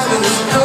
silence.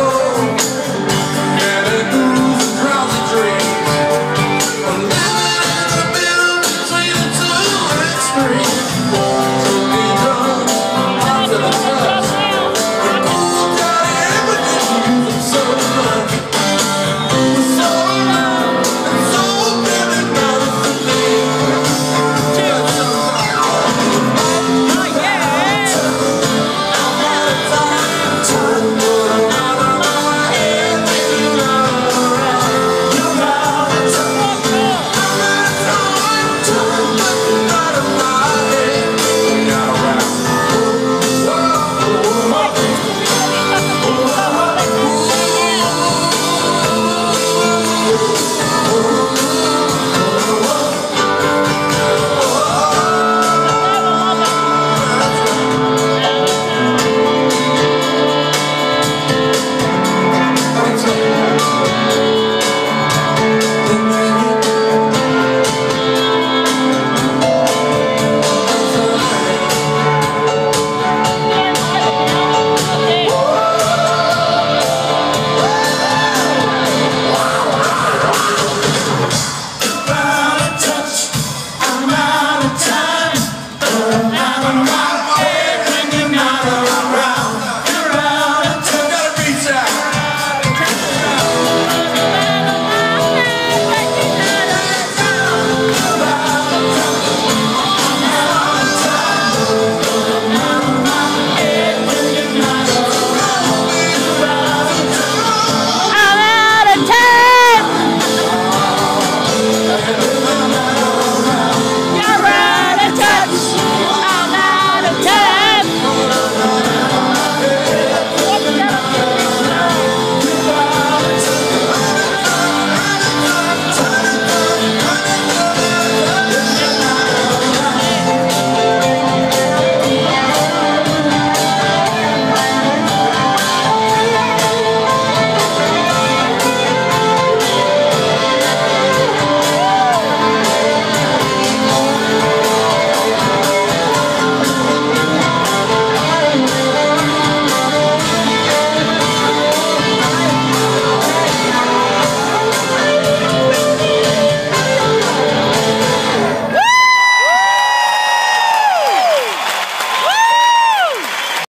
gonna ride.